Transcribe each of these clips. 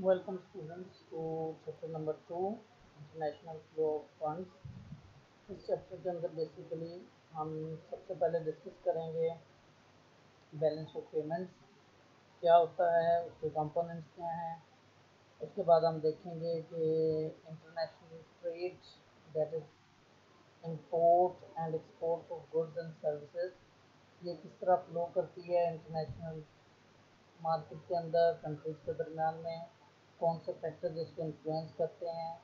Welcome students to chapter number two international flow of funds इस chapter के अंदर basically हम सबसे पहले डिस्कस करेंगे बैलेंस ऑफ़ पेमेंट्स क्या होता है, उसके कंपोनेंट्स क्या हैं। उसके बाद हम देखेंगे कि international trade that is import and export of goods and services ये किस तरह फ्लो करती है इंटरनेशनल मार्केट के अंदर कंट्रीज़ के दरमियान में। कौन से फैक्टर इसको इन्फ्लुएंस करते हैं।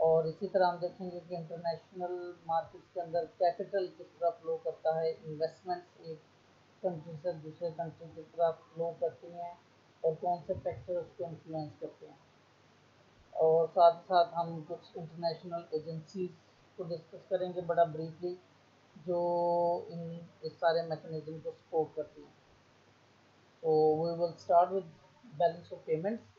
और इसी तरह हम देखेंगे कि इंटरनेशनल मार्केट्स के अंदर कैपिटल किस तरह फ्लो करता है इन्वेस्टमेंट्स एक कंट्री से दूसरे कंट्री की तरफ़ फ्लो करती हैं और कौन से फैक्टर उसको इन्फ्लुएंस करते हैं। और साथ ही साथ हम कुछ इंटरनेशनल एजेंसीज को डिस्कस करेंगे बड़ा ब्रीफली जो इन, इस सारे मैकेनिज्म को सपोर्ट करती हैं। तो we will start with balance of payments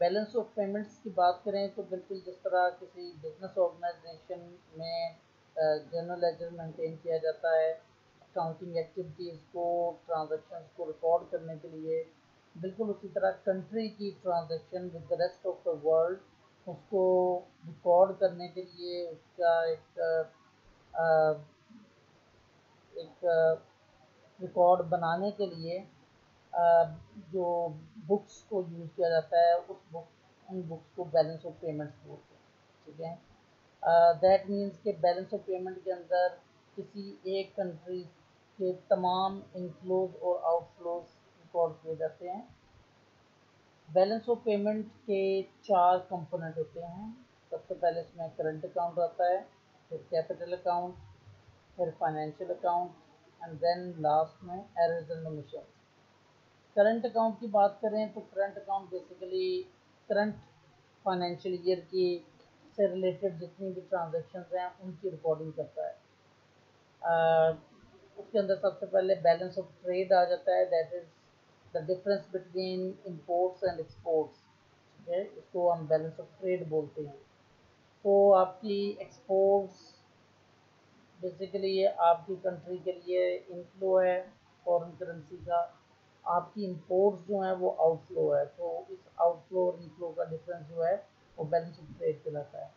balance of payments की बात करें तो बिल्कुल जिस तरह किसी बिज़नेस ऑर्गेनाइजेशन में जनरल लेजर मेंटेन किया जाता है अकाउंटिंग एक्टिविटीज़ को ट्रांजेक्शन को रिकॉर्ड करने के लिए बिल्कुल उसी तरह कंट्री की transaction with the rest of the world उसको रिकॉर्ड करने के लिए उसका एक आ, एक रिकॉर्ड बनाने के लिए जो बुक्स को यूज़ किया जाता है, उस बुक उन बुक्स को बैलेंस ऑफ़ पेमेंट्स बोलते हैं, ठीक है? दैट मीन्स के बैलेंस ऑफ़ पेमेंट के अंदर किसी एक कंट्री के तमाम इनफ्लोज और आउटफ्लोज रिकॉर्ड किए जाते हैं। बैलेंस ऑफ़ पेमेंट के चार कंपोनेंट होते हैं। सबसे पहले इसमें करंट अकाउंट आता है, फिर कैपिटल अकाउंट फिर financial account and then last में errors and omission current account की बात करें तो current account basically current financial year की से रिलेटेड जितनी भी ट्रांजेक्शन हैं उनकी रिकॉर्डिंग करता है। आ, उसके अंदर सबसे पहले बैलेंस ऑफ़ ट्रेड आ जाता है that is the difference between imports and exports इसको हम बैलेंस ऑफ़ ट्रेड बोलते हैं। तो आपकी एक्सपोर्ट्स बेसिकली आपकी कंट्री के लिए इनफ्लो है फॉरेन करेंसी का। आपकी इंपोर्ट्स जो हैं वो आउटफ्लो है तो इस आउटफ्लो और इनफ्लो का डिफरेंस जो है वो बैलेंस ऑफ़ ट्रेड कहलाता है।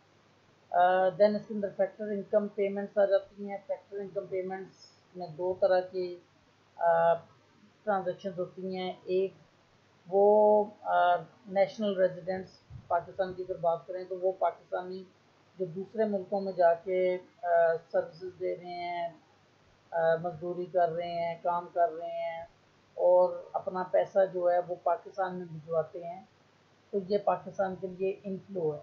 देन इसके अंदर फैक्टर इनकम पेमेंट्स आ जाती हैं। फैक्टर इनकम पेमेंट्स में दो तरह की ट्रांजेक्शन होती हैं। एक, वो नेशनल रेजिडेंट्स पाकिस्तान की अगर बात करें तो वो पाकिस्तानी जो दूसरे मुल्कों में जाके सर्विसेज़ दे रहे हैं मजदूरी कर रहे हैं, काम कर रहे हैं और अपना पैसा जो है वो पाकिस्तान में भिजवाते हैं। तो ये पाकिस्तान के लिए इनफ्लो है।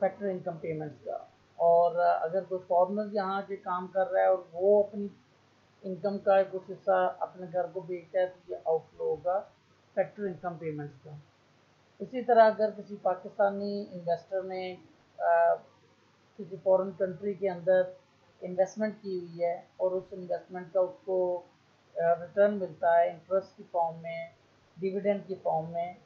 फैक्टर इनकम पेमेंट्स का। और अगर कोई फॉरनर यहाँ के काम कर रहा है और वो अपनी इनकम का कुछ हिस्सा अपने घर को बेचता है तो ये आउटफ्लो होगा फैक्टर इनकम पेमेंट्स का। इसी तरह अगर किसी पाकिस्तानी इन्वेस्टर ने आ, किसी फॉरेन कंट्री के अंदर इन्वेस्टमेंट की हुई है और उस इन्वेस्टमेंट का उसको रिटर्न मिलता है इंटरेस्ट की फॉर्म में डिविडेंड की फॉर्म में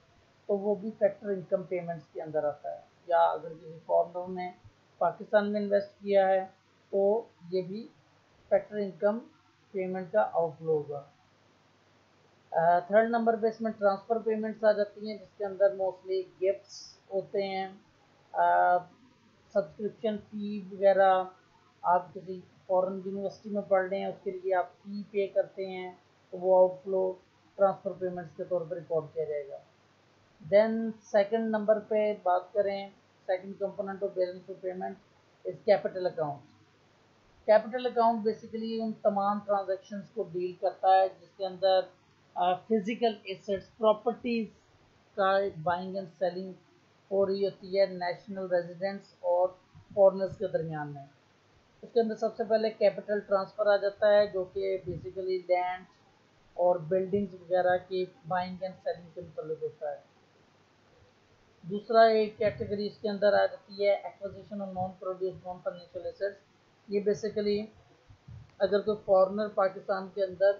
तो वो भी फैक्टर इनकम पेमेंट्स के अंदर आता है। या अगर किसी फॉरनर ने पाकिस्तान में इन्वेस्ट किया है तो ये भी फैक्टर इनकम पेमेंट का आउटफ्लो होगा। थर्ड नंबर पे इसमें ट्रांसफ़र पेमेंट्स आ जाती हैं, जिसके अंदर मोस्टली गिफ्ट्स होते हैं। सब्सक्रिप्शन फ़ी वगैरह, आप किसी फॉरेन यूनिवर्सिटी में पढ़ रहे हैं, उसके लिए आप फ़ी पे करते हैं तो वो आउटफ्लो ट्रांसफ़र पेमेंट्स के तौर पर रिकॉर्ड किया जाएगा। देन सेकंड नंबर पे बात करें second component of balance of payment is capital account capital account basically उन तमाम ट्रांजेक्शन्स को डील करता है, जिसके अंदर फ़िज़िकल एसेट्स प्रॉपर्टीज़ का बाइंग एंड सेलिंग हो रही होती है नेशनल रेजिडेंट्स और फॉरनर्स के दरमियान में। उसके अंदर सबसे पहले कैपिटल ट्रांसफ़र आ जाता है, जो कि बेसिकली लैंड और बिल्डिंग्स वगैरह की बाइंग एंड सेलिंग के मतलब होता है। दूसरा एक कैटेगरी इसके अंदर आ जाती है acquisition of non produce non financial assets ये बेसिकली अगर कोई फॉरनर पाकिस्तान के अंदर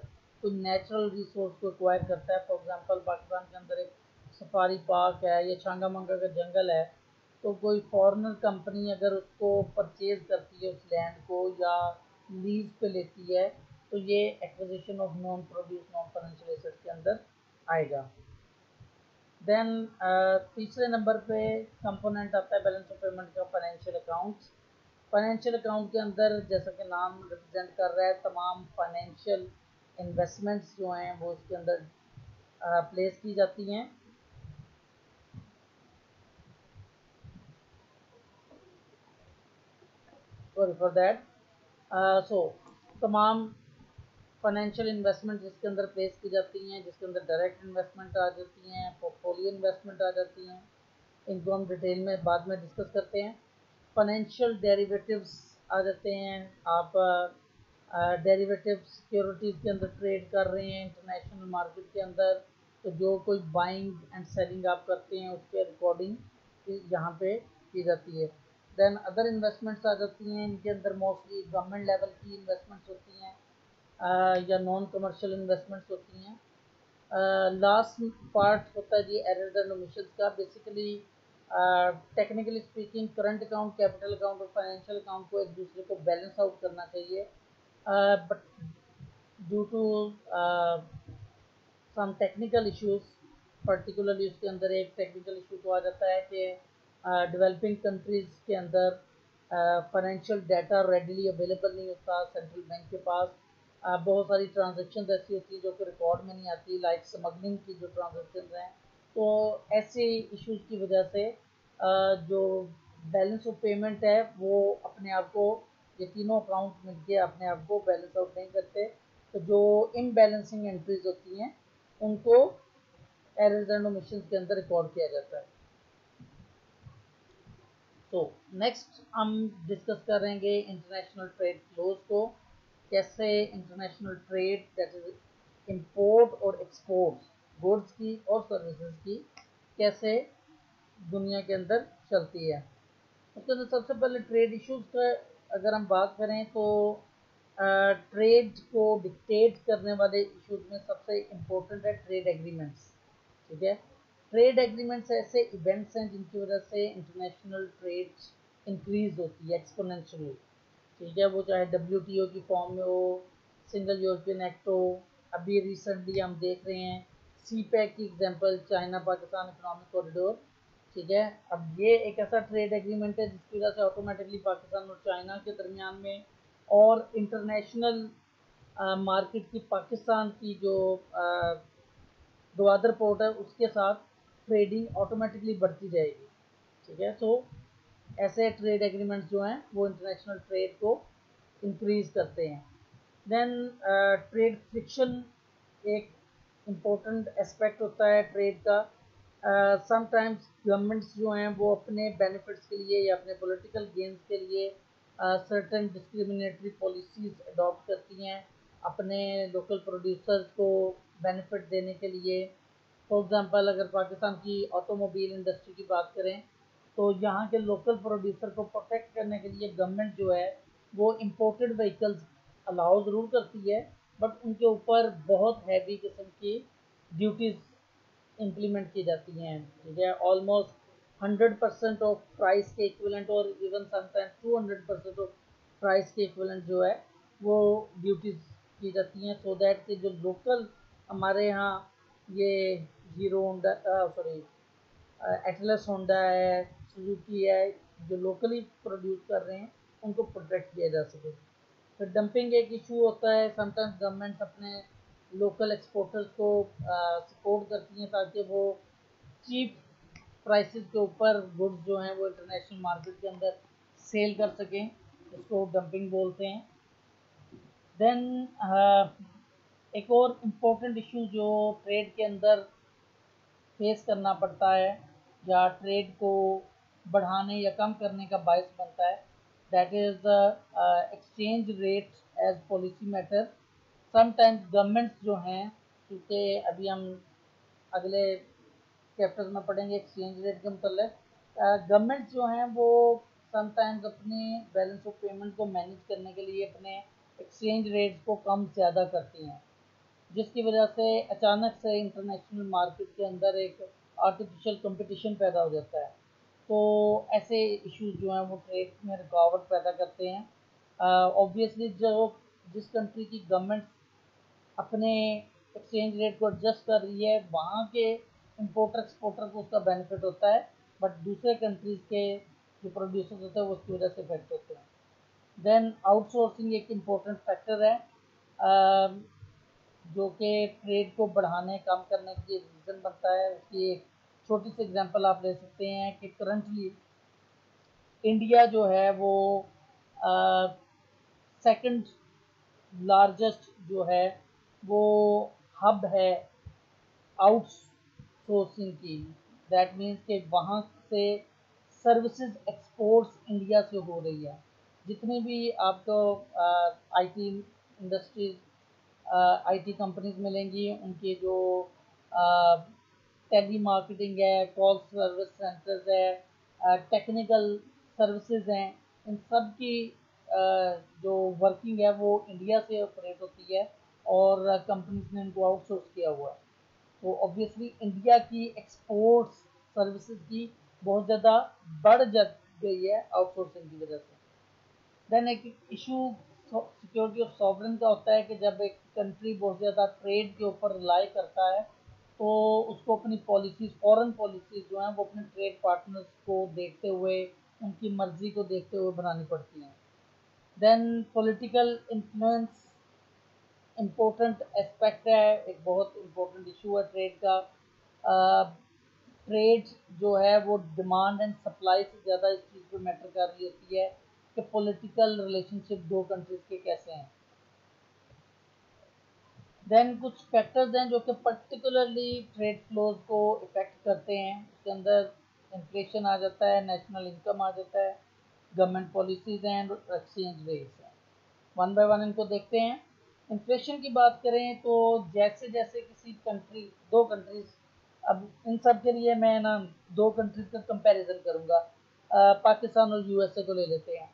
कोई नेचुरल रिसोर्स को एक्वायर करता है फॉर एग्जांपल पाकिस्तान के अंदर एक सफारी पार्क है या छांगा मंगा का जंगल है तो कोई फॉरेनर कंपनी अगर उसको परचेज करती है उस लैंड को या लीज पे लेती है तो ये acquisition of non produce non financial assets के अंदर आएगा। देन तीसरे नंबर पे कंपोनेंट आता है बैलेंस ऑफ़ पेमेंट का फाइनेंशियल अकाउंट्स फाइनेंशियल अकाउंट के अंदर जैसा कि नाम रिप्रेजेंट कर रहा है, तमाम फाइनेंशियल इन्वेस्टमेंट्स जो हैं, वो उसके अंदर प्लेस की जाती हैं। सॉरी फॉर दैट सो तमाम फाइनेंशियल इन्वेस्टमेंट जिसके अंदर प्लेस की जाती हैं जिसके अंदर डायरेक्ट इन्वेस्टमेंट आ जाती हैं पोर्टफोलियो इन्वेस्टमेंट आ जाती हैं इनको हम डिटेल में बाद में डिस्कस करते हैं। फाइनेंशियल डेरिवेटिव्स आ जाते हैं। आप डेरिवेटिव uh, सिक्योरिटीज़ के अंदर ट्रेड कर रहे हैं इंटरनेशनल मार्केट के अंदर तो जो कोई बाइंग एंड सेलिंग आप करते हैं उसके अकॉर्डिंग यहाँ पे की जाती है। देन अदर इन्वेस्टमेंट्स आ जाती हैं, इनके अंदर मोस्टली गवर्नमेंट लेवल की इन्वेस्टमेंट्स होती हैं या नॉन कमर्शियल इन्वेस्टमेंट्स होती हैं। लास्ट पार्ट होता है जी एरर्स एंड ओमिशंस का। Basically technically speaking current account capital account और फाइनेंशियल अकाउंट को एक दूसरे को बैलेंस आउट करना चाहिए। But due to some technical issues particularly उसके अंदर एक टेक्निकल इशू तो आ जाता है कि डेवलपिंग uh, कंट्रीज़ के अंदर फाइनेंशियल डाटा रेडीली अवेलेबल नहीं होता सेंट्रल बैंक के पास। बहुत सारी ट्रांजेक्शन ऐसी होती है जो कि रिकॉर्ड में नहीं आती लाइक स्मगलिंग की जो ट्रांजेक्शन हैं। तो ऐसे इश्यूज़ की वजह से जो बैलेंस ऑफ़ पेमेंट है वो अपने आप को ये तीनों अकाउंट मिलके अपने आप को बैलेंस आउट नहीं करते। तो जो इनबैलेंसिंग एंट्रीज होती हैं उनको एरर्स एंड ओमिशन के अंदर रिकॉर्ड किया जाता है। तो नेक्स्ट हम डिस्कस करेंगे इंटरनेशनल ट्रेड फ्लोज को, कैसे international trade that is import और एक्सपोर्ट गुड्स की और सर्विसेज़ की, कैसे दुनिया के अंदर चलती है। अंदर सबसे पहले ट्रेड इश्यूज़ का अगर हम बात करें तो ट्रेड को डिक्टेट करने वाले इश्यूज़ में सबसे इम्पोर्टेंट है ट्रेड एग्रीमेंट्स ठीक है? ट्रेड एग्रीमेंट्स ऐसे इवेंट्स हैं जिनकी वजह से इंटरनेशनल ट्रेड इंक्रीज होती है एक्सपोनेंशियली ठीक है वो चाहे डब्ल्यू टी ओ की फॉर्म में हो सिंगल यूरोपियन एक्ट हो, अभी रिसेंटली हम देख रहे हैं सी पैक की example China Pakistan economic corridor ठीक है? अब ये एक ऐसा ट्रेड एग्रीमेंट है जिसकी वजह से ऑटोमेटिकली पाकिस्तान और चाइना के दरमियान में और इंटरनेशनल मार्केट की पाकिस्तान की जो गवादर पोर्ट है उसके साथ ट्रेडिंग ऑटोमेटिकली बढ़ती जाएगी। ठीक है? सो ऐसे ट्रेड एग्रीमेंट्स जो हैं वो इंटरनेशनल ट्रेड को इंक्रीज करते हैं। देन ट्रेड फ्रिक्शन एक इम्पोर्टेंट एस्पेक्ट होता है ट्रेड का। समटाइम्स uh, गवर्नमेंट्स जो हैं वो अपने बेनिफिट्स के लिए या अपने पॉलिटिकल गेम्स के लिए सर्टन डिस्क्रिमिनेटरी पॉलिसीज़ अडॉप्ट करती हैं। अपने लोकल प्रोड्यूसर्स को बेनिफिट देने के लिए फॉर एग्ज़ाम्पल अगर पाकिस्तान की ऑटोमोबाइल इंडस्ट्री की बात करें तो यहाँ के लोकल प्रोड्यूसर को प्रोटेक्ट करने के लिए गवर्नमेंट जो है, वो इम्पोर्टेड व्हीकल्स अलाउ ज़रूर करती है बट उनके ऊपर बहुत हैवी किस्म की ड्यूटीज़ इम्प्लीमेंट की जाती हैं। ठीक है almost hundred percent of price के इक्वलेंट और even sometime two hundred percent of price के इक्वलेंट जो है, वो ड्यूटीज़ की जाती हैं। सो दैट कि जो लोकल हमारे यहाँ ये Hero Honda sorry Atlas Honda है सुजुकी है, जो लोकली प्रोड्यूस कर रहे हैं, उनको प्रोटेक्ट किया जा सके। फिर डंपिंग एक इशू होता है समटाइम्स गवर्नमेंट अपने लोकल एक्सपोर्टर्स को सपोर्ट करती हैं ताकि वो चीप प्राइसेस के ऊपर गुड्स जो हैं वो इंटरनेशनल मार्केट के अंदर सेल कर सकें इसको डंपिंग बोलते हैं। देन एक और इम्पोर्टेंट इशू जो ट्रेड के अंदर फेस करना पड़ता है, या ट्रेड को बढ़ाने या कम करने का बायस बनता है। That is exchange rate as policy matter sometimes governments जो हैं, क्योंकि अभी हम अगले चैप्टर में पढ़ेंगे एक्सचेंज रेट के मतलब गवर्नमेंट्स जो हैं, वो समटाइम्स अपने बैलेंस ऑफ़ पेमेंट को मैनेज करने के लिए अपने एक्सचेंज रेट्स को कम ज़्यादा करती हैं। जिसकी वजह से अचानक से इंटरनेशनल मार्केट के अंदर एक आर्टिफिशियल कंपटीशन पैदा हो जाता है। तो ऐसे इश्यूज़ जो हैं वो ट्रेड में रुकावट पैदा करते हैं। ऑब्वियसली uh, जो जिस कंट्री की गवर्नमेंट अपने एक्सचेंज रेट को एडजस्ट कर रही है वहाँ के इम्पोर्टर एक्सपोर्टर को उसका बेनिफिट होता है बट दूसरे कंट्रीज़ के जो प्रोड्यूसर्स होते हैं वो उसकी वजह से इफ़ेक्ट होते हैं। देन आउटसोर्सिंग एक इम्पोर्टेंट फैक्टर है। जो कि ट्रेड को बढ़ाने, कम करने की रीज़न बनता है, उसकी एक छोटी सी एग्जांपल आप ले सकते हैं कि करंटली इंडिया जो है वो सेकंड लार्जेस्ट जो है वो हब है आउटसोर्सिंग की। दैट मीन्स कि वहाँ से सर्विसेज़ एक्सपोर्ट्स इंडिया से हो रही है। जितनी भी आपको आईटी इंडस्ट्रीज़ आईटी कंपनीज़ मिलेंगी, उनके जो टेली मार्केटिंग है कॉल सर्विस सेंटर्स है टेक्निकल सर्विसेज़ हैं, इन सब की जो वर्किंग है, वो इंडिया से ऑपरेट होती है और कंपनीज़ ने इनको आउटसोर्स किया हुआ है। तो ऑब्वियसली इंडिया की एक्सपोर्ट्स सर्विसेज़ की बहुत ज़्यादा बढ़ जा, गई है आउटसोर्सिंग की वजह से। देन एक इशू सिक्योरिटी ऑफ़ सॉवरन का होता है कि जब एक कंट्री बहुत ज़्यादा ट्रेड के ऊपर रिलाई करता है तो उसको अपनी पॉलिसीज़ फॉरेन पॉलिसीज़ जो हैं वो अपने ट्रेड पार्टनर्स को देखते हुए उनकी मर्ज़ी को देखते हुए बनानी पड़ती हैं। Then political influence important aspect है एक बहुत इम्पोर्टेंट इशू है ट्रेड का। ट्रेड uh, जो है वो डिमांड एंड सप्लाई से ज़्यादा इस चीज़ पर मैटर कर रही होती है। कि पॉलिटिकल रिलेशनशिप दो कंट्रीज़ के कैसे हैं? देन कुछ फैक्टर्स हैं जो कि पर्टिकुलरली ट्रेड फ्लोज को इफ़ेक्ट करते हैं। उसके अंदर इन्फ्लेशन आ जाता है नेशनल इनकम आ जाता है गवर्नमेंट पॉलिसीज़ हैं एक्सचेंज रेट्स हैं। वन बाय वन इनको देखते हैं। इन्फ्लेशन की बात करें तो जैसे जैसे किसी कंट्री दो कंट्रीज़ अब इन सब के लिए मैं ना दो कंट्रीज़ का कंपैरिजन करूँगा। पाकिस्तान और यूएसए को ले लेते हैं।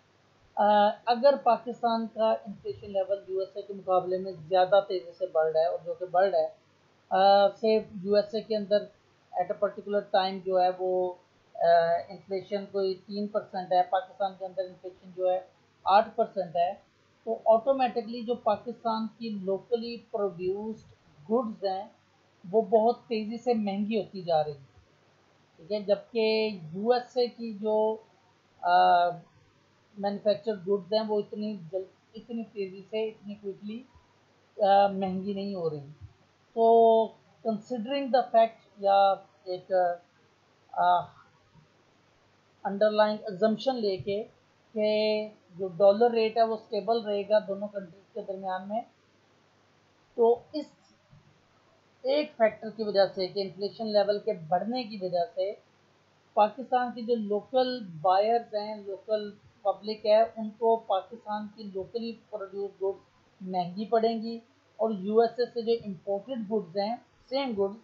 अगर पाकिस्तान का इन्फ्लेशन लेवल यूएसए के मुकाबले में ज़्यादा तेज़ी से बढ़ रहा है और जो कि बढ़ रहा है से यूएसए के अंदर एट अ पर्टिकुलर टाइम जो है वो इन्फ्लेशन कोई तीन परसेंट है, पाकिस्तान के अंदर इन्फ्लेशन जो है आठ परसेंट है तो ऑटोमेटिकली जो पाकिस्तान की लोकली प्रोड्यूस्ड गुड्स हैं, वो बहुत तेज़ी से महँगी होती जा रही है। ठीक है, जबकि यूएसए की जो मैन्युफैक्चर्ड गुड्स हैं, वो इतनी जल्द इतनी तेज़ी से, इतनी क्विकली महँगी नहीं हो रही। तो कंसिडरिंग द फैक्ट या एक अंडरलाइन एजम्पन लेके कि जो डॉलर रेट है वो स्टेबल रहेगा दोनों कंट्रीज़ के दरमियान में तो इस एक फैक्टर की वजह से कि इन्फ्लेशन लेवल के बढ़ने की वजह से पाकिस्तान की जो लोकल बायर्स हैं लोकल पब्लिक है, उनको पाकिस्तान की लोकली प्रोड्यूस गुड्स महँगी पड़ेंगी और यूएसए से जो इम्पोर्टेड गुड्स हैं सेम गुड्स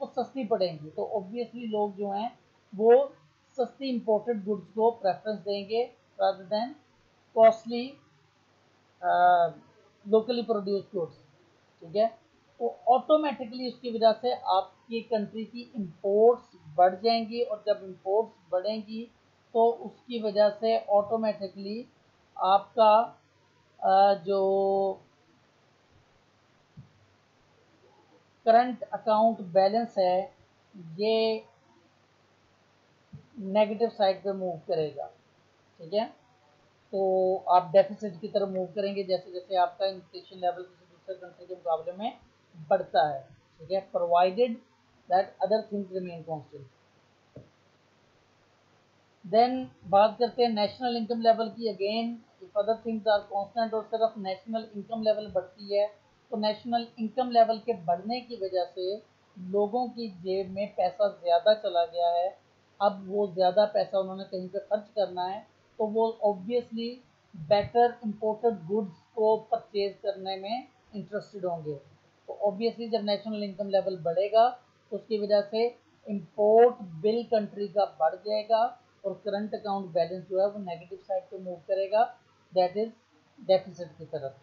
वो सस्ती पड़ेंगी। तो ऑब्वियसली लोग जो हैं, वो सस्ती इम्पोर्टेड गुड्स को प्रेफरेंस देंगे rather than costly locally produce goods ठीक है? तो ऑटोमेटिकली उसकी वजह से आपकी कंट्री की इंपोर्ट्स बढ़ जाएँगी और जब इंपोर्ट्स बढ़ेंगी तो उसकी वजह से ऑटोमेटिकली आपका जो करंट अकाउंट बैलेंस है, ये नेगेटिव साइड पे मूव करेगा। ठीक है? तो आप डेफिसिट की तरफ़ मूव करेंगे जैसे जैसे आपका इन्फ्लेशन लेवल किसी दूसरे कंट्री के मुकाबले में बढ़ता है। ठीक है? Provided that other things remain constant then बात करते हैं नेशनल इनकम लेवल की again if other things are constant और सिर्फ़ नेशनल इनकम लेवल बढ़ती है तो नेशनल इनकम लेवल के बढ़ने की वजह से लोगों की जेब में पैसा ज़्यादा चला गया है। अब वो ज़्यादा पैसा उन्होंने कहीं पे खर्च करना है तो वो ऑब्वियसली बेटर इम्पोर्टेड गुड्स को परचेज करने में इंटरेस्टेड होंगे। तो ऑब्वियसली जब नेशनल इनकम लेवल बढ़ेगा तो उसकी वजह से इम्पोर्ट बिल कंट्री का बढ़ जाएगा और करंट अकाउंट बैलेंस जो है वो नेगेटिव साइड पे मूव करेगा दैट इज़ डेफिसिट की तरफ़।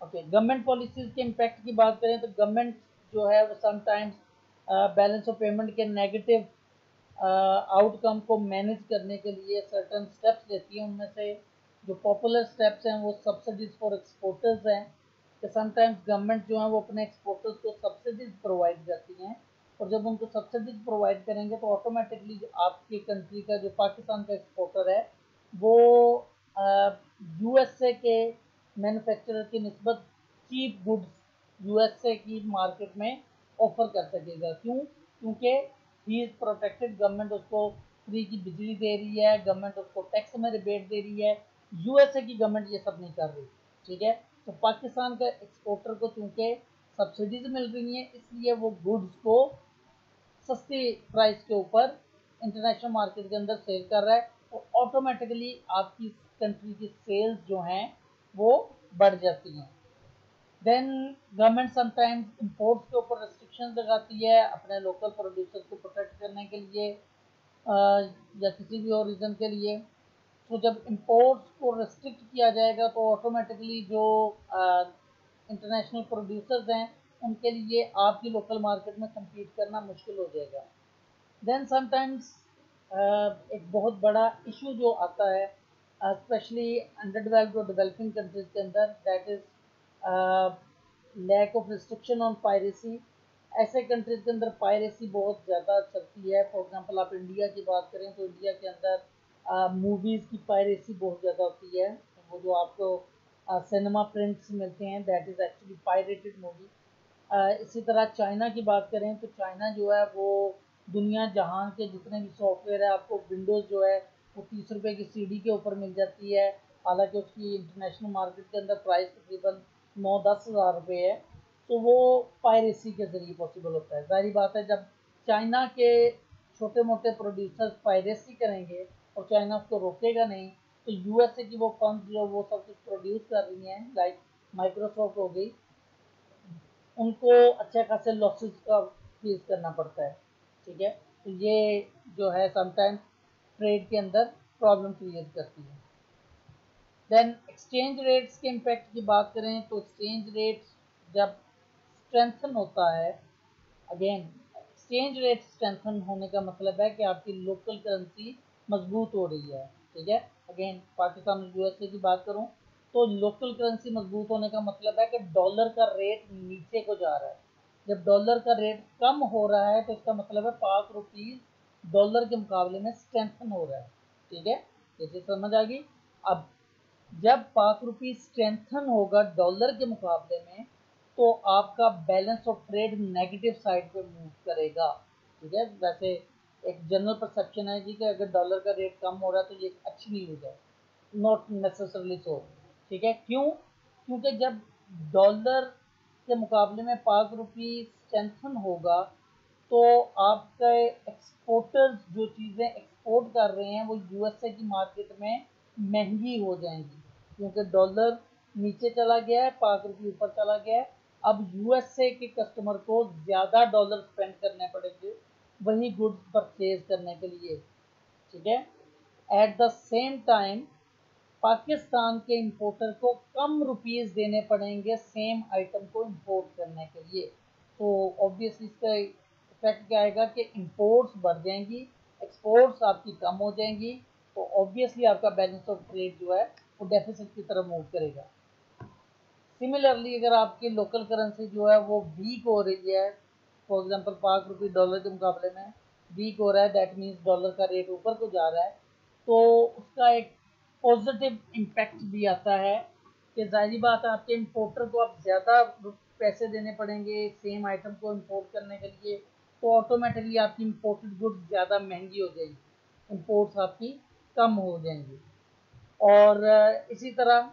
ओके गवर्नमेंट पॉलिसीज़ के इम्पैक्ट की बात करें तो गवर्नमेंट जो है वो समटाइम्स बैलेंस ऑफ़ पेमेंट के नेगेटिव आउटकम को मैनेज करने के लिए सर्टन स्टेप्स लेती है उनमें से। जो पॉपुलर स्टेप्स हैं वो सब्सिडीज फॉर एक्सपोर्टर्स हैं। कि समटाइम्स गवर्नमेंट जो है वो अपने एक्सपोर्टर्स को सब्सिडीज प्रोवाइड करती हैं। और जब उनको सब्सिडीज प्रोवाइड करेंगे तो ऑटोमेटिकली आपके कंट्री का, जो पाकिस्तान का एक्सपोर्टर है, वो यूएसए के मैन्युफैक्चरर की नस्बत चीप गुड्स यूएसए की मार्केट में ऑफ़र कर सकेगा। क्यों? क्योंकि ही इज़ प्रोटेक्टेड गवर्नमेंट उसको फ्री की बिजली दे रही है गवर्नमेंट उसको टैक्स में रिबेट दे रही है। यूएसए की गवर्नमेंट ये सब नहीं कर रही, ठीक है? तो पाकिस्तान का एक्सपोर्टर को चूँकि सब्सिडीज मिल रही हैं, इसलिए वो गुड्स को सस्ती प्राइस के ऊपर इंटरनेशनल मार्केट के अंदर सेल कर रहा है और ऑटोमेटिकली आपकी कंट्री की सेल्स जो हैं, वो बढ़ जाती हैं। देन गवर्नमेंट समटाइम्स इंपोर्ट्स के ऊपर रेस्ट्रिक्शन लगाती है अपने लोकल प्रोड्यूसर को प्रोटेक्ट करने के लिए या किसी भी और रीज़न के लिए। तो जब इंपोर्ट्स को रेस्ट्रिक्ट किया जाएगा तो ऑटोमेटिकली जो इंटरनेशनल प्रोड्यूसर्स हैं उनके लिए आपकी लोकल मार्केट में compete करना मुश्किल हो जाएगा। देन समटाइम्स एक बहुत बड़ा इशू जो आता है स्पेशली अंडर डेवलप्ड और डेवलपिंग कंट्रीज़ के अंदर that is lack of restriction on piracy ऐसे कंट्रीज़ के अंदर पायरेसी बहुत ज़्यादा चलती है। फॉर एग्जांपल आप इंडिया की बात करें तो इंडिया के अंदर मूवीज़ की पायरेसी बहुत ज़्यादा होती है। वो जो आपको सिनेमा प्रिंट्स मिलते हैं that is actually pirated movie इसी तरह चाइना की बात करें तो चाइना जो है वो दुनिया जहान के जितने भी सॉफ्टवेयर है, आपको विंडोज़ जो है वो तीस रुपये की सीडी के ऊपर मिल जाती है। हालाँकि उसकी इंटरनेशनल मार्केट के अंदर प्राइस तकरीबन नौ दस हज़ार रुपये है। तो वो पायरेसी के ज़रिए पॉसिबल होता है। ज़ाहिर बात है, जब चाइना के छोटे मोटे प्रोड्यूसर्स पायरेसी करेंगे और चाइना उसको रोकेगा नहीं तो यूएसए की वो फंड जो वो सब कुछ प्रोड्यूस कर रही हैं लाइक माइक्रोसॉफ्ट हो गई उनको अच्छे खासे लॉसेस का फेस करना पड़ता है, ठीक है? तो ये जो है समटाइम्स ट्रेड के अंदर प्रॉब्लम क्रिएट करती है। देन एक्सचेंज रेट्स के इम्पैक्ट की बात करें तो एक्सचेंज रेट्स जब स्ट्रेंथन होता है अगेन एक्सचेंज रेट स्ट्रेंथन होने का मतलब है कि आपकी लोकल करेंसी मज़बूत हो रही है, ठीक है? अगेन पाकिस्तान और यूएसए की बात करूँ तो लोकल करेंसी मज़बूत होने का मतलब है कि डॉलर का रेट नीचे को जा रहा है। जब डॉलर का रेट कम हो रहा है तो इसका मतलब है पाक रुपीज़ डॉलर के मुकाबले में स्ट्रेंथन हो रहा है। ठीक है? जैसे समझ आ गई? अब जब पाक रुपीज़ स्ट्रेंथन होगा डॉलर के मुकाबले में तो आपका balance of trade negative side पे मूव करेगा। ठीक है? वैसे एक जनरल परसेप्शन है जी कि अगर डॉलर का रेट कम हो रहा है तो ये अच्छी न्यूज़ है नॉट नेसेसरली सो ठीक है? क्यों? क्योंकि जब डॉलर के मुकाबले में पाक रुपी स्ट्रेंथन होगा तो आपके एक्सपोर्टर्स जो चीज़ें एक्सपोर्ट कर रहे हैं, वो यूएसए की मार्केट में महँगी हो जाएँगी। क्योंकि डॉलर नीचे चला गया है पाक रुपी ऊपर चला गया है। अब यूएसए के कस्टमर को ज़्यादा डॉलर स्पेंड करने पड़ेंगे, वही गुड्स परचेज करने के लिए। ठीक है? At the same time Pakistan के इंपोर्टर को कम रुपीज़ देने पड़ेंगे सेम आइटम को इंपोर्ट करने के लिए। तो ऑब्वियसली इसका इफ़ेक्ट क्या आएगा कि इंपोर्ट्स बढ़ जाएँगी एक्सपोर्ट्स आपकी कम हो जाएँगी तो ऑब्वियसली आपका बैलेंस ऑफ़ ट्रेड जो है वो डेफिसिट की तरफ़ मूव करेगा। सिमिलरली अगर आपकी लोकल करेंसी जो है वो वीक हो रही है फॉर एग्जांपल पाँच रुपये डॉलर के मुकाबले में वीक हो रहा है दैट मीन्स डॉलर का रेट ऊपर को जा रहा है तो उसका एक पॉजिटिव इम्पैक्ट भी आता है कि ज़ाहिर बात है आपके इम्पोर्टर को आप ज़्यादा पैसे देने पड़ेंगे सेम आइटम को इम्पोर्ट करने के लिए तो ऑटोमेटिकली आपकी इम्पोर्टेड गुड्स ज़्यादा महँगी हो जाएगी इम्पोर्ट्स आपकी कम हो जाएँगी। और इसी तरह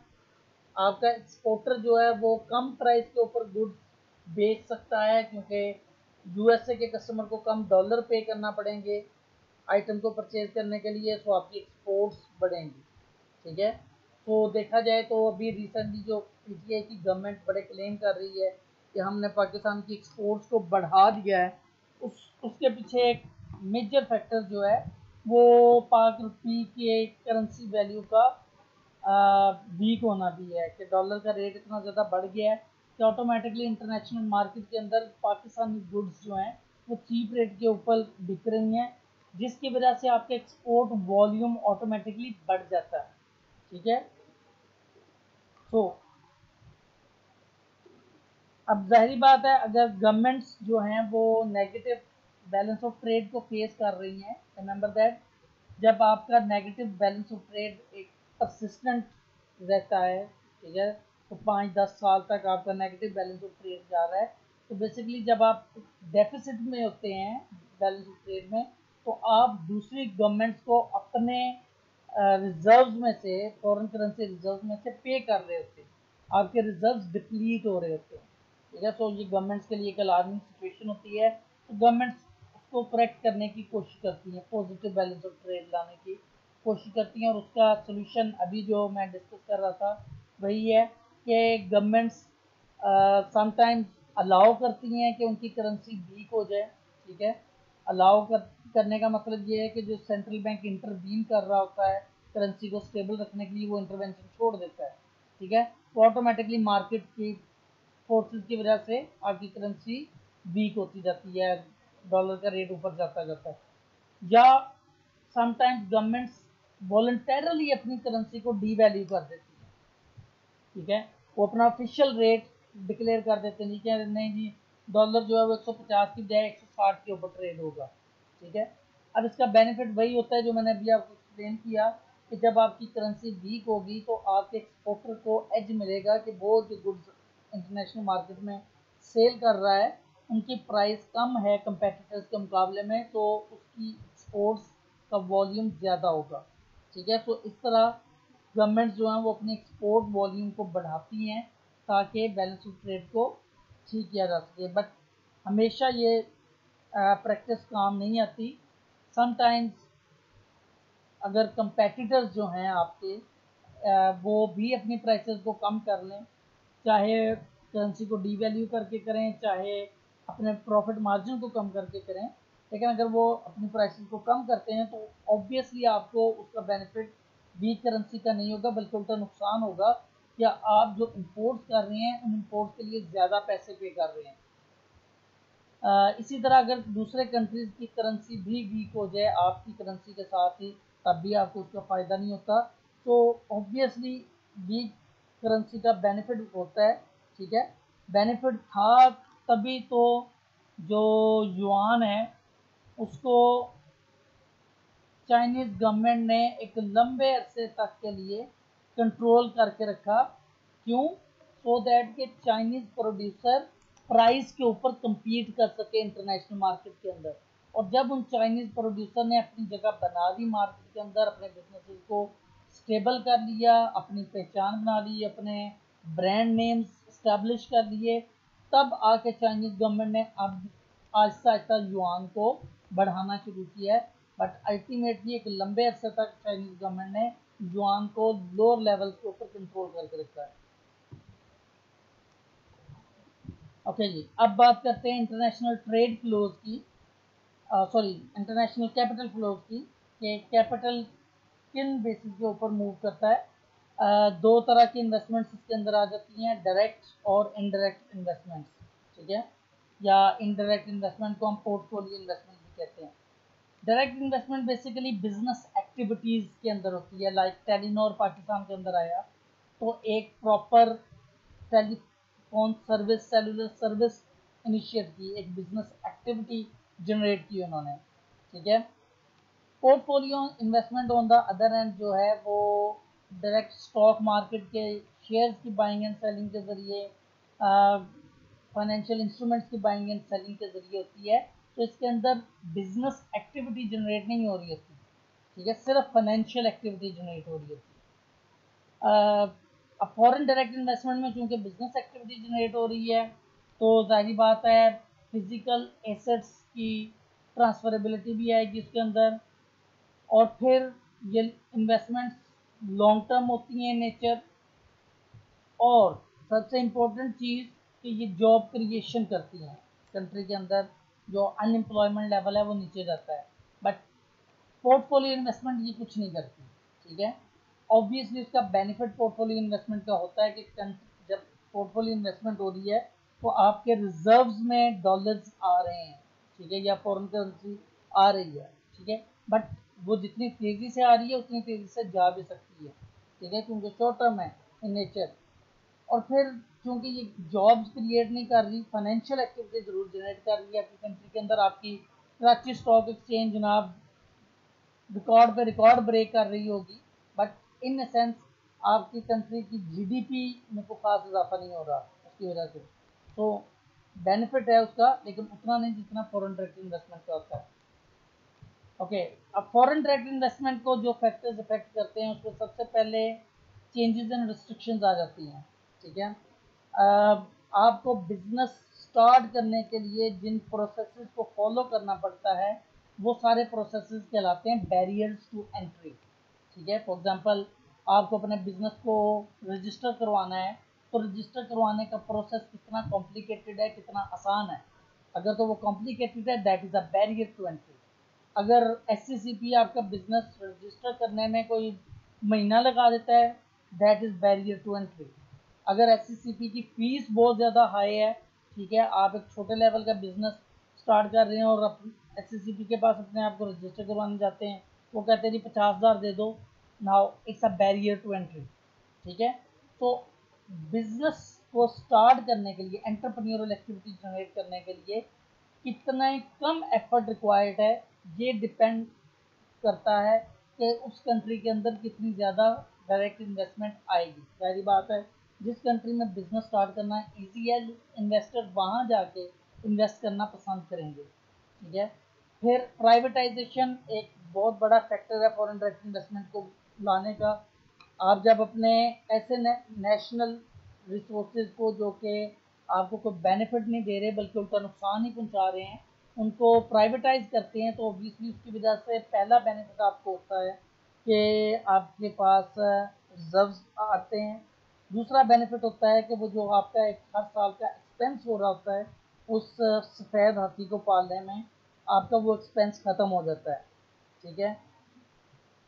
आपका एक्सपोर्टर जो है वो कम प्राइस के ऊपर गुड्स बेच सकता है क्योंकि यूएसए के कस्टमर को कम डॉलर पे करना पड़ेंगे आइटम को परचेज करने के लिए तो आपकी एक्सपोर्ट्स बढ़ेंगी। ठीक है? तो देखा जाए तो अभी रिसेंटली जो पीटीआई की गवर्नमेंट बड़े क्लेम कर रही है कि हमने पाकिस्तान की एक्सपोर्ट्स को बढ़ा दिया है, उस, उसके पीछे एक मेजर फैक्टर जो है, वो पाक रुपी के करेंसी वैल्यू का वीक होना भी है कि डॉलर का रेट इतना ज़्यादा बढ़ गया है कि ऑटोमेटिकली इंटरनेशनल मार्केट के अंदर पाकिस्तानी गुड्स जो हैं, वो चीप रेट के ऊपर बिक रही हैं, जिसकी वजह से आपका एक्सपोर्ट वॉल्यूम ऑटोमेटिकली बढ़ जाता है। ठीक है? तो अब जाहरी बात है, अगर गवर्नमेंट्स जो हैं वो नेगेटिव बैलेंस ऑफ़ ट्रेड को फेस कर रही हैं रिमेंबर दैट जब आपका नेगेटिव बैलेंस ऑफ़ ट्रेड एक परसिस्टेंट रहता है, ठीक है तो पाँच दस साल तक आपका नेगेटिव बैलेंस ऑफ़ ट्रेड जा रहा है तो बेसिकली जब आप डेफिसिट में होते हैं बैलेंस ऑफ़ ट्रेड में तो आप दूसरी गवर्नमेंट्स को अपने रिज़र्व में से फॉरेन करेंसी रिज़र्व में से पे कर रहे होते हैं। आपके रिज़र्व डिप्लीट हो रहे होते हैं। ठीक है तो ये गवर्नमेंट्स के लिए एक अलार्मिंग सिचुएशन होती है। तो गवर्नमेंट्स उसको करेक्ट करने की कोशिश करती हैं पॉजिटिव बैलेंस ऑफ़ ट्रेड लाने की कोशिश करती हैं। और उसका सोल्यूशन अभी जो मैं डिस्कस कर रहा था, वही है कि गवर्नमेंट्स समटाइम्स अलाउ करती हैं कि उनकी करेंसी वीक हो जाए। ठीक है अलाउ कर करने का मतलब ये है कि जो सेंट्रल बैंक इंटरवीन कर रहा होता है करेंसी को स्टेबल रखने के लिए वो इंटरवेंशन छोड़ देता है, ठीक है? तो ऑटोमेटिकली मार्केट की फोर्सेस की वजह से आपकी करेंसी वीक होती जाती है डॉलर का रेट ऊपर जाता जाता है। या समटाइम्स गवर्नमेंट्स वॉल्टरली अपनी करेंसी को डी वैल्यू कर देती है, ठीक है? वो अपना ऑफिशियल रेट डिक्लेयर कर देते नहीं क्या नहीं जी डॉलर जो है वो 150 की बजाय 160 के ऊपर ट्रेड होगा। ठीक है? अब इसका बेनिफिट वही होता है जो मैंने अभी आपको एक्सप्लेन किया कि जब आपकी करेंसी वीक होगी तो आपके एक्सपोर्टर को एज मिलेगा कि वो जो गुड्स इंटरनेशनल मार्केट में सेल कर रहा है, उनकी प्राइस कम है कंपेटिटर्स के मुकाबले में तो उसकी एक्सपोर्ट्स का वॉल्यूम ज़्यादा होगा। ठीक है? तो इस तरह गवर्नमेंट जो हैं वो अपनी एक्सपोर्ट वॉल्यूम को बढ़ाती हैं ताकि बैलेंस ऑफ़ ट्रेड को ठीक किया जा सके। बट हमेशा ये प्रैक्टिस काम नहीं आती। समटाइम्स अगर कंपेटिटर्स जो हैं आपके आ, वो भी अपनी प्राइसेस को कम कर लें चाहे करेंसी को डीवैल्यू करके करें चाहे अपने प्रॉफिट मार्जिन को कम करके करें लेकिन अगर वो अपनी प्राइसेस को कम करते हैं तो ऑब्वियसली आपको उसका बेनिफिट वीक करेंसी का नहीं होगा बल्कि उल्टा नुकसान होगा या आप जो इम्पोर्ट्स कर रहे हैं उन इम्पोर्ट्स के लिए ज़्यादा पैसे पे कर रहे हैं। इसी तरह अगर दूसरे कंट्रीज़ की करेंसी भी वीक हो जाए, आपकी करेंसी के साथ ही, तब भी आपको उसका फ़ायदा नहीं होता। तो ऑब्वियसली वीक करेंसी का बेनिफिट होता है, ठीक है? बेनिफिट था तभी तो जो युआन है, उसको चाइनीज़ गवर्नमेंट ने एक लंबे अरसे तक के लिए कंट्रोल करके रखा। क्यों? सो दैट के चाइनीज़ प्रोड्यूसर प्राइस के ऊपर compete कर सके इंटरनेशनल मार्केट के अंदर। और जब उन चाइनीज़ प्रोड्यूसर ने अपनी जगह बना दी मार्केट के अंदर, अपने बिज़नेस को स्टेबल कर लिया, अपनी पहचान बना ली, अपने ब्रांड नेम्स इस्टेब्लिश कर लिए, तब आके चाइनीज़ गवर्नमेंट ने अब आहिस्ता आहिस्ता युआन को बढ़ाना शुरू किया है। बट अल्टीमेटली एक लंबे अरसे तक चाइनीज़ गवर्नमेंट ने युआन को लोअर लेवल के ऊपर कंट्रोल करके रखा है। ओके जी अब बात करते हैं इंटरनेशनल ट्रेड फ्लोज की सॉरी इंटरनेशनल कैपिटल फ्लोज की कि कैपिटल किन बेसिस के ऊपर मूव करता है? Uh, दो तरह की इन्वेस्टमेंट्स इसके अंदर आ जाती हैं डायरेक्ट और इनडायरेक्ट इन्वेस्टमेंट्स ठीक है? या इनडायरेक्ट इन्वेस्टमेंट को हम पोर्टफोलियो इन्वेस्टमेंट भी कहते हैं। Direct investment basically business activities के अंदर होती है लाइक टेलीनॉर पाकिस्तान के अंदर आया तो एक proper telephone service cellular service initiate की, एक बिज़नेस एक्टिविटी जनरेट की उन्होंने, ठीक है? Portfolio investment on the other end जो है, वो डायरेक्ट स्टॉक मार्केट के शेयर्स की बाइंग एंड सेलिंग के ज़रिए फाइनेंशियल इंस्ट्रूमेंट्स की बाइंग एंड सेलिंग के ज़रिए होती है। तो इसके अंदर बिज़नेस एक्टिविटी जनरेट नहीं हो रही होती, ठीक है? सिर्फ़ फाइनेंशियल एक्टिविटी जनरेट हो रही होती है। अब फॉरेन डायरेक्ट इन्वेस्टमेंट में चूँकि बिज़नेस एक्टिविटी जनरेट हो रही है तो ज़ाहिर बात है फ़िज़िकल एसेट्स की ट्रांसफरेबिलिटी भी आएगी इसके अंदर। और फिर ये इन्वेस्टमेंट्स लॉन्ग टर्म होती हैं नेचर और सबसे इम्पोर्टेंट चीज़ कि ये जॉब क्रिएशन करती हैं कंट्री के अंदर जो अनएम्प्लॉयमेंट लेवल है वो नीचे जाता है। बट पोर्टफोलियो इन्वेस्टमेंट ये कुछ नहीं करती, ठीक है? ऑब्वियसली उसका बेनिफिट पोर्टफोलियो इन्वेस्टमेंट का होता है कि जब पोर्टफोलियो इन्वेस्टमेंट हो रही है तो आपके रिजर्व्स में डॉलर्स आ रहे हैं, ठीक है, या फॉरेन करेंसी आ रही है, ठीक है? बट वो जितनी तेज़ी से आ रही है, उतनी तेज़ी से जा भी सकती है, ठीक है? क्योंकि शॉर्ट टर्म है इन नेचर और फिर क्योंकि ये जॉब्स क्रिएट नहीं कर रही फाइनेंशियल एक्टिविटी ज़रूर जनरेट कर रही है, आपकी कंट्री के अंदर आपकी कराची स्टॉक एक्सचेंज जनाब रिकॉर्ड पे रिकॉर्ड ब्रेक कर रही होगी इन सेंस आपकी कंट्री की जीडीपी में कोई खास इजाफा नहीं हो रहा, उसकी वजह से। तो बेनिफिट है उसका, लेकिन उतना नहीं जितना फॉरेन डायरेक्ट इन्वेस्टमेंट का होता है। ओके अब फॉरेन डायरेक्ट इन्वेस्टमेंट को जो फैक्टर्स इफ़ेक्ट करते हैं, उसमें सबसे पहले चेंजेस एंड रिस्ट्रिक्शंस आ जाती हैं, ठीक है? आपको बिज़नेस स्टार्ट करने के लिए जिन प्रोसेसेस को फॉलो करना पड़ता है, वो सारे प्रोसेसेस कहलाते हैं बैरियर्स टू एंट्री ठीक है? फॉर एग्जांपल आपको अपने बिज़नेस को रजिस्टर करवाना है तो रजिस्टर करवाने का प्रोसेस कितना कॉम्प्लिकेटेड है, कितना आसान है? अगर तो वो कॉम्प्लिकेटेड है that is a barrier to entry अगर एससीसीपी आपका बिज़नेस रजिस्टर करने में कोई महीना लगा देता है that is barrier to entry अगर एससीसीपी की फ़ीस बहुत ज़्यादा हाई है, ठीक है? आप एक छोटे लेवल का बिज़नेस स्टार्ट कर रहे हैं और एस के पास अपने आप को रजिस्टर करवाने जाते हैं वो कहते हैं जी, पचास हज़ार दे दो now it's a barrier to entry ठीक है? तो बिज़नेस को स्टार्ट करने के लिए एंटरप्रेन्योरल एक्टिविटी जनरेट करने के लिए कितना ही कम एफर्ट रिक्वायर्ड है, ये डिपेंड करता है कि उस कंट्री के अंदर कितनी ज़्यादा डायरेक्ट इन्वेस्टमेंट आएगी। पहली बात है, जिस कंट्री में बिज़नेस स्टार्ट करना इजी है इन्वेस्टर वहाँ जाके इन्वेस्ट करना पसंद करेंगे, ठीक है? फिर प्राइवेटाइजेशन एक बहुत बड़ा फैक्टर है फॉरेन डायरेक्ट इन्वेस्टमेंट को लाने का। आप जब अपने ऐसे नेशनल रिसोर्सेज को जो कि आपको कोई बेनिफिट नहीं दे रहे, बल्कि उल्टा नुकसान ही पहुँचा रहे हैं, उनको प्राइवेटाइज करते हैं तो ऑब्वियसली उसकी वजह से पहला बेनिफिट आपको होता है कि आपके पास रिज़र्व आते हैं। दूसरा बेनिफिट होता है कि वो जो आपका एक हर साल का एक्सपेंस हो रहा होता है, उस सफ़ेद हाथी को पालने में आपका वो एक्सपेंस ख़त्म हो जाता है। ठीक है?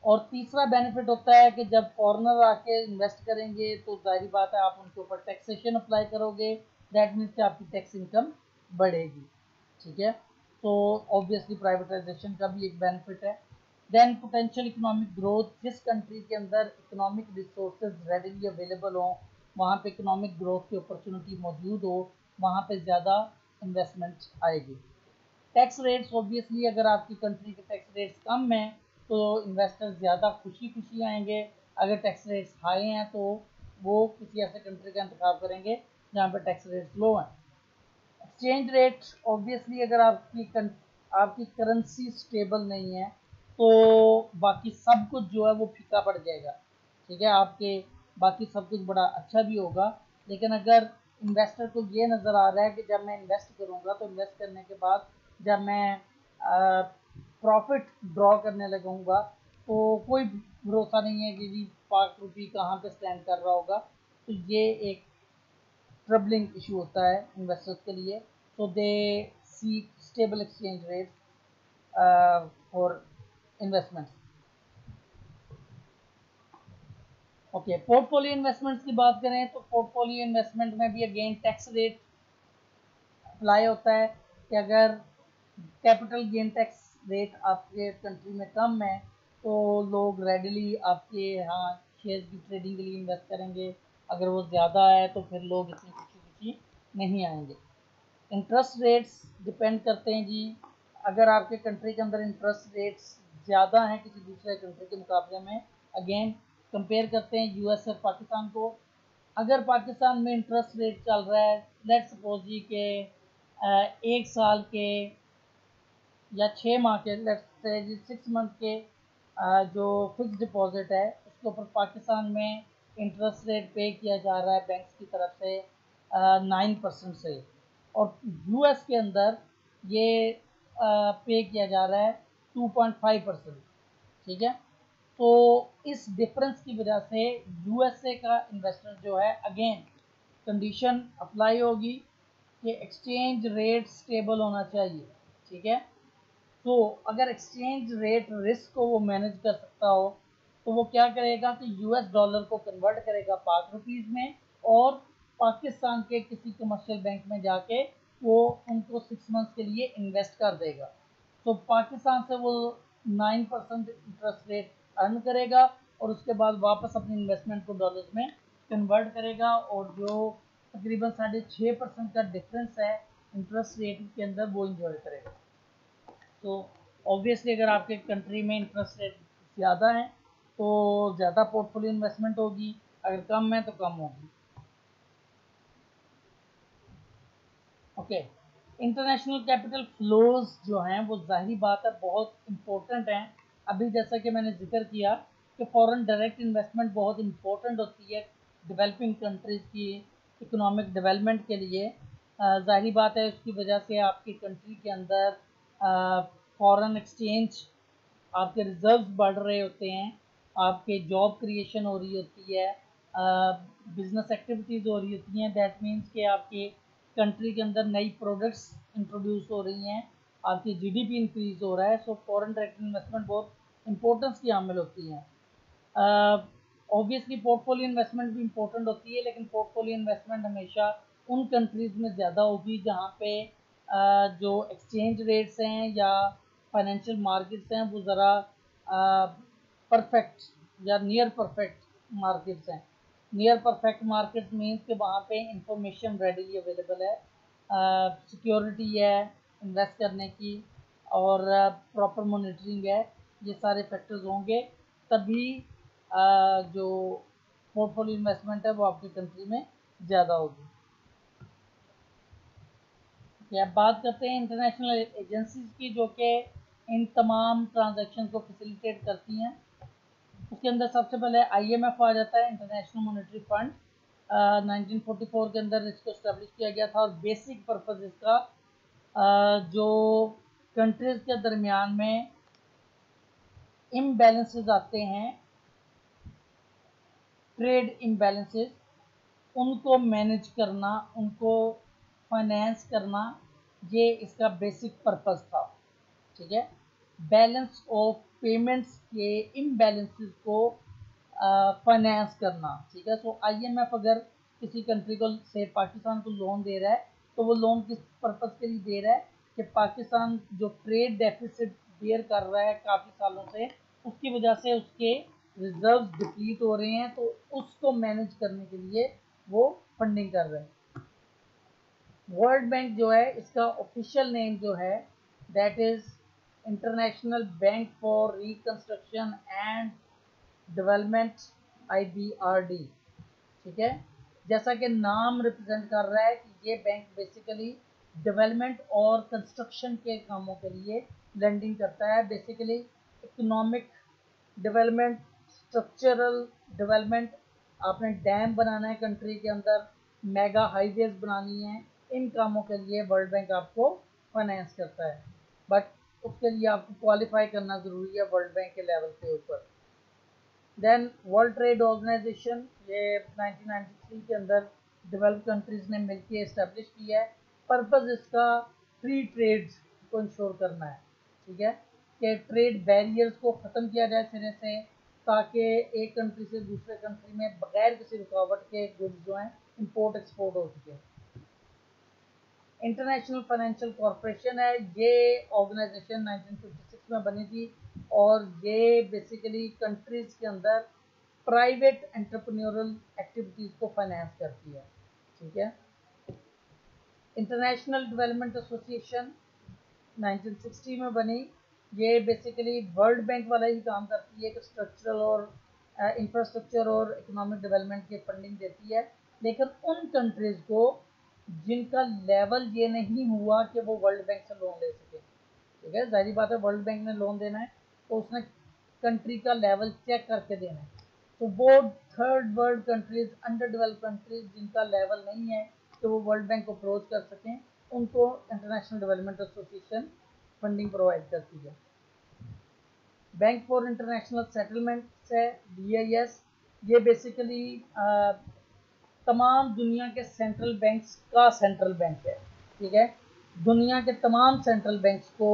और तीसरा बेनिफिट होता है कि जब फॉरनर आके इन्वेस्ट करेंगे तो ज़ाहिर बात है आप उनके ऊपर टैक्सेशन अप्लाई करोगे दैट मीन्स कि आपकी टैक्स इनकम बढ़ेगी, ठीक है? तो ऑब्वियसली प्राइवेटाइजेशन का भी एक बेनिफिट है। देन पोटेंशियल इकोनॉमिक ग्रोथ जिस कंट्री के अंदर इकोनॉमिक रिसोर्सेज रेडिली अवेलेबल हों, वहाँ पे इकोनॉमिक ग्रोथ की अपॉर्चुनिटी मौजूद हो, वहाँ पे ज़्यादा इन्वेस्टमेंट आएगी। टैक्स रेट्स ऑब्वियसली अगर आपकी कंट्री के टैक्स रेट्स कम हैं तो इन्वेस्टर ज़्यादा खुशी खुशी आएँगे। अगर टैक्स रेट्स हाई हैं तो वो किसी ऐसे कंट्री का इंतखब करेंगे, जहाँ पर टैक्स रेट्स लो हैं। एक्सचेंज रेट ऑब्वियसली अगर आपकी आपकी करेंसी स्टेबल नहीं है तो बाकी सब कुछ जो है वो फीका पड़ जाएगा। ठीक है? आपके बाकी सब कुछ बड़ा अच्छा भी होगा, लेकिन अगर इन्वेस्टर को ये नज़र आ रहा है कि जब मैं इन्वेस्ट करूँगा तो इन्वेस्ट करने के बाद जब मैं प्रॉफिट ड्रॉ करने लगूँगा तो कोई भरोसा नहीं है कि जी पाँच रुपये कहाँ पे स्टैंड कर रहा होगा। तो ये एक ट्रबलिंग इशू होता है इन्वेस्टर्स के लिए। तो they see stable exchange rate for investment okay portfolio investments की बात करें तो पोर्टफोलियो इन्वेस्टमेंट में भी अगेन टैक्स रेट अप्लाई होता है कि अगर कैपिटल गेन टैक्स रेट आपके कंट्री में कम है तो लोग रेडली आपके यहाँ शेयर की ट्रेडिंग के लिए इन्वेस्ट करेंगे। अगर वो ज़्यादा है तो फिर लोग इतनी खुशी खुशी नहीं आएँगे। इंटरेस्ट रेट्स डिपेंड करते हैं जी। अगर आपके कंट्री के अंदर इंटरेस्ट रेट्स ज़्यादा हैं किसी दूसरे कंट्री के मुकाबले में अगेन कंपेयर करते हैं यूएस और पाकिस्तान को। अगर पाकिस्तान में इंटरेस्ट रेट चल रहा है लेट सपोज़ जी के एक साल के या छः माह के सिक्स मंथ के जो फिक्स डिपॉजिट है, उसके ऊपर पाकिस्तान में इंटरेस्ट रेट पे किया जा रहा है बैंक्स की तरफ़ से नाइन परसेंट से। और यूएस के अंदर ये पे किया जा रहा है टू पॉइंट फाइव परसेंट ठीक है? तो इस डिफरेंस की वजह से यूएसए का इन्वेस्टर जो है अगेन कंडीशन अप्लाई होगी कि एक्सचेंज रेट स्टेबल होना चाहिए, ठीक है? तो अगर एक्सचेंज रेट रिस्क को वो मैनेज कर सकता हो तो वो क्या करेगा कि यूएस डॉलर को कन्वर्ट करेगा पाँच रुपीज़ में और पाकिस्तान के किसी कमर्शियल बैंक में जाके वो उनको सिक्स मंथ्स के लिए इन्वेस्ट कर देगा। तो पाकिस्तान से वो nine percent interest rate earn करेगा और उसके बाद वापस अपनी इन्वेस्टमेंट को डॉलर्स में कन्वर्ट करेगा और जो तकरीबन साढ़े छः परसेंट का डिफरेंस है इंटरेस्ट रेट के अंदर वो इंजॉय करेगा। तो ऑब्वियसली अगर आपके कंट्री में इंटरेस्ट रेट ज़्यादा है तो ज़्यादा पोर्टफोलियो इन्वेस्टमेंट होगी। अगर कम है तो कम होगी। ओके इंटरनेशनल कैपिटल फ्लोज जो हैं, वो ज़ाहिर बात है, बहुत इम्पोर्टेंट हैं। अभी जैसा कि मैंने ज़िक्र किया कि फॉरेन डायरेक्ट इन्वेस्टमेंट बहुत इम्पोर्टेंट होती है डेवलपिंग कंट्रीज़ की इकोनॉमिक डेवलपमेंट के लिए। ज़ाहिर बात है, उसकी वजह से आपकी कंट्री के अंदर फॉरेन एक्सचेंज, आपके रिजर्व्स बढ़ रहे होते हैं, आपके जॉब क्रिएशन हो रही होती है बिज़नेस एक्टिविटीज़ हो रही होती हैं दैट मीन्स कि आपके कंट्री के अंदर नई प्रोडक्ट्स इंट्रोड्यूस हो रही हैं, आपकी जीडीपी इंक्रीज हो रहा है सो फॉरेन डायरेक्ट इन्वेस्टमेंट बहुत इंपॉर्टेंस की हामिल होती हैं। ऑब्वियसली पोर्टफोलियो इन्वेस्टमेंट भी इंपॉर्टेंट होती है, लेकिन पोर्टफोलियो इन्वेस्टमेंट हमेशा उन कंट्रीज़ में ज़्यादा होगी जहाँ पे जो एक्सचेंज रेट्स हैं या फाइनेंशियल मार्केट्स हैं वो ज़रा परफेक्ट या नियर परफेक्ट मार्केट्स हैं। नियर परफेक्ट मार्केट मीन्स के वहाँ पे इंफॉर्मेशन रेडीली अवेलेबल है। सिक्योरिटी uh, है इन्वेस्ट करने की और प्रॉपर uh, मॉनिटरिंग है ये सारे फैक्टर्स होंगे। तभी uh, जो पोर्टफोलियो इन्वेस्टमेंट है वो आपकी कंट्री में ज़्यादा होगी। अब बात करते हैं इंटरनेशनल एजेंसीज की जो कि इन तमाम ट्रांजेक्शन को फैसिलिटेट करती हैं। उसके अंदर सबसे पहले आईएमएफ आ जाता है इंटरनेशनल मॉनेटरी फंड 1944 के अंदर इसको इस्टेब्लिश किया गया था और बेसिक पर्पज इसका जो कंट्रीज़ के दरमियान में इम्बेलेंसेज आते हैं ट्रेड इम्बैलेंसेस उनको मैनेज करना, उनको फाइनेंस करना ये इसका बेसिक पर्पस था, ठीक है? बैलेंस ऑफ़ पेमेंट्स के इम्बैलेंसेस को फाइनेंस करना, ठीक है? सो आईएमएफ अगर किसी कंट्री को से पाकिस्तान को लोन दे रहा है तो वो लोन किस पर्पज़ के लिए दे रहा है? कि पाकिस्तान जो ट्रेड डेफिसिट बियर कर रहा है काफ़ी सालों से, उसकी वजह से उसके रिज़र्व डिप्लीट हो रहे हैं तो उसको मैनेज करने के लिए वो फंडिंग कर रहे हैं। वर्ल्ड बैंक जो है, इसका ऑफिशियल नेम जो है that is international bank for reconstruction and development IBRD ठीक है? जैसा कि नाम रिप्रेजेंट कर रहा है कि ये बैंक बेसिकली डेवलपमेंट और कंस्ट्रक्शन के कामों के लिए लेंडिंग करता है। Basically economic development structural development आपने डैम बनाना है कंट्री के अंदर मेगा हाईवेज बनानी है। इन कामों के लिए वर्ल्ड बैंक आपको फाइनेंस करता है। बट उसके लिए आपको क्वालिफाई करना ज़रूरी है वर्ल्ड बैंक के लेवल के ऊपर। देन वर्ल्ड ट्रेड ऑर्गेनाइजेशन ये 1993 के अंदर डेवलप कंट्रीज़ ने मिलकर इस्टेब्लिश किया है। पर्पज़ इसका फ्री ट्रेड को इंश्योर करना है। ठीक है? कि ट्रेड बैरियर्स को ख़त्म किया जाए सिरे से, ताकि एक कंट्री से दूसरे कंट्री में बगैर किसी रुकावट के गुड्स जो हैं इंपोर्ट एक्सपोर्ट हो सके। इंटरनेशनल फाइनेंशियल कॉरपोरेशन है, ये ऑर्गेनाइजेशन 1956 में बनी थी और ये बेसिकली कंट्रीज़ के अंदर प्राइवेट एंटरप्रेन्योरल एक्टिविटीज़ को फाइनेंस करती है, ठीक है? इंटरनेशनल डेवलपमेंट एसोसिएशन 1960 में बनी, ये बेसिकली वर्ल्ड बैंक वाला ही काम करती है कि स्ट्रक्चरल और इंफ्रास्ट्रक्चर और इकोनॉमिक डेवलपमेंट की फंडिंग देती है, लेकिन उन कंट्रीज़ को जिनका लेवल ये नहीं हुआ कि वो वर्ल्ड बैंक से लोन ले सके। ठीक है? ज़ाहिर बात है वर्ल्ड बैंक ने लोन देना है तो उसने कंट्री का लेवल चेक करके देना है। तो वो third world countries under develop countries जिनका लेवल नहीं है तो वो वर्ल्ड बैंक को अप्रोच कर सकें। उनको international development association funding provide करती है। बैंक फॉर इंटरनेशनल सेटलमेंट है डी ये बेसिकली तमाम दुनिया के सेंट्रल बैंक्स का सेंट्रल बैंक है ठीक है? दुनिया के तमाम सेंट्रल बैंक्स को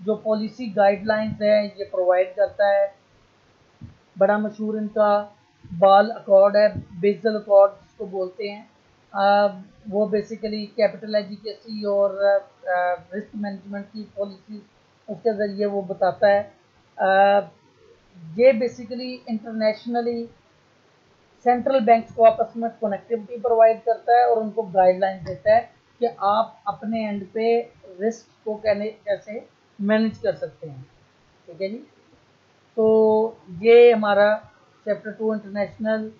जो पॉलिसी गाइडलाइंस है ये प्रोवाइड करता है। बड़ा मशहूर इनका बाल अकॉर्ड है बेजल अकॉर्ड जिसको बोलते हैं। आ, वो बेसिकली कैपिटल एजुकेसी और रिस्क मैनेजमेंट की पॉलिसी उसके ज़रिए वो बताता है। आ, ये बेसिकली इंटरनेशनली सेंट्रल बैंक को आपस में कनेक्टिविटी प्रोवाइड करता है और उनको गाइडलाइन देता है कि आप अपने एंड पे रिस्क को कैसे मैनेज कर सकते हैं। ठीक है जी? तो ये हमारा chapter two international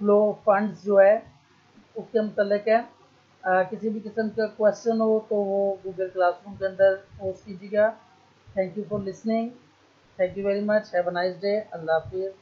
flow funds जो है उसके मतलब है। आ, किसी भी किस्म का क्वेश्चन हो तो वो गूगल क्लासरूम के अंदर पोस्ट कीजिएगा। Thank you for listening thank you very much have a nice day अल्लाह हाफिज़।